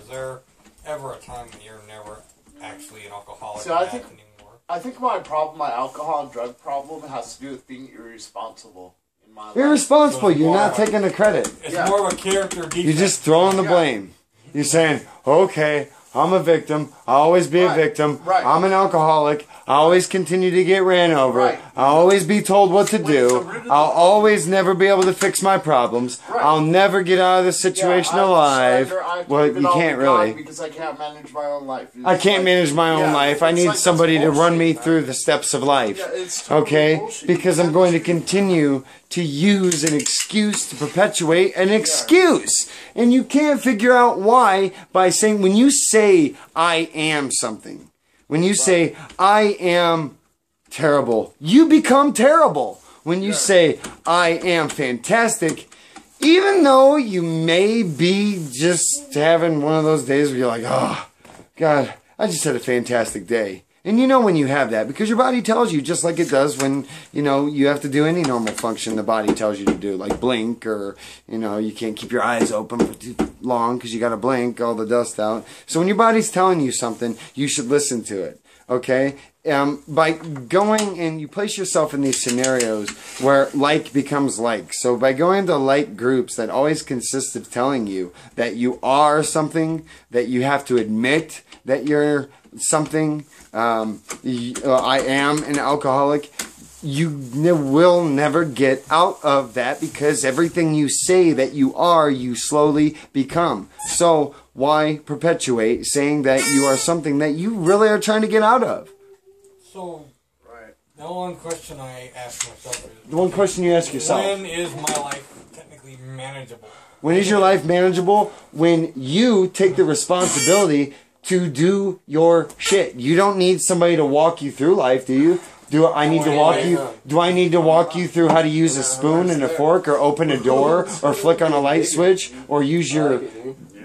is there ever a time when you're never actually an alcoholic See, I think- anymore? I think my problem, my alcohol and drug problem, has to do with being irresponsible in my life. Irresponsible. You're not taking the credit. It's Yeah. more of a character defect. You're just throwing the Yeah. blame. You're saying, okay, I'm a victim. I'll always be a victim. Right. I'm an alcoholic. I always continue to get ran over. Right. I'll always be told what to do. so where did I'll always never be able to fix my problems. Right. I'll never get out of this situation Yeah, I alive. I Well, you can't really. because I can't manage my own life. I can't like- manage my own Yeah, life. I need like somebody to run me bullshit, through the steps of life. Yeah, it's totally okay? bullshit. Because I'm going to continue to use an excuse to perpetuate an excuse. And you can't figure out why by saying, when you say, I am something, when you say, I am terrible, you become terrible. When you say, I am fantastic, even though you may be just having one of those days where you're like, oh, God, I just had a fantastic day. And you know when you have that because your body tells you, just like it does when, you know, you have to do any normal function the body tells you to do, like blink or, you know, you can't keep your eyes open for too long because you got to blink all the dust out. So when your body's telling you something, you should listen to it. Okay? Um, by going and you place yourself in these scenarios where like becomes like. So by going to like groups that always consist of telling you that you are something, that you have to admit that you're something, um, uh, I am an alcoholic, you ne- will never get out of that because everything you say that you are, you slowly become. So why perpetuate saying that you are something that you really are trying to get out of? So, Right. the one question I ask myself is, The one question you ask yourself. when is my life technically manageable? When is your life manageable? When you take the responsibility to do your shit. You don't need somebody to walk you through life, do you? Do I need to walk you? Do I need to walk you through how to use a spoon and a fork, or open a door, or flick on a light switch, or use your?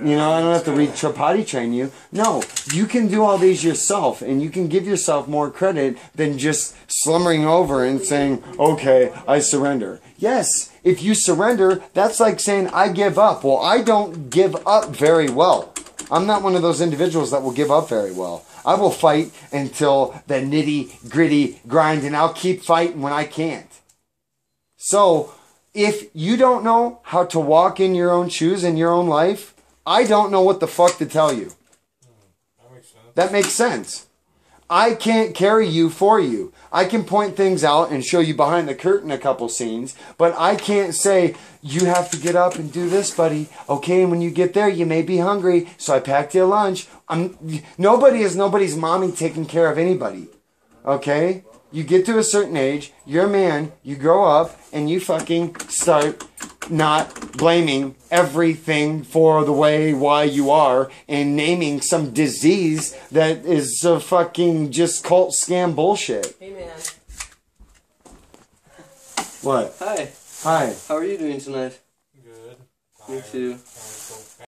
You know, I don't have to read potty train you. No, you can do all these yourself, and you can give yourself more credit than just slumbering over and saying, "Okay, I surrender." Yes, if you surrender, that's like saying, "I give up." Well, I don't give up very well. I'm not one of those individuals that will give up very well. I will fight until the nitty gritty grind, and I'll keep fighting when I can't. So, if you don't know how to walk in your own shoes in your own life, I don't know what the fuck to tell you. Hmm, that makes sense. That makes sense. I can't carry you for you. I can point things out and show you behind the curtain a couple scenes, but I can't say, you have to get up and do this, buddy. Okay, and when you get there, you may be hungry, so I packed you a lunch. I'm, nobody is nobody's mommy taking care of anybody. Okay? You get to a certain age, you're a man, you grow up, and you fucking start not blaming everything for the way why you are and naming some disease that is a fucking just cult scam bullshit. Hey man. What? Hi. Hi. How are you doing tonight? Good. Me too. Trying to go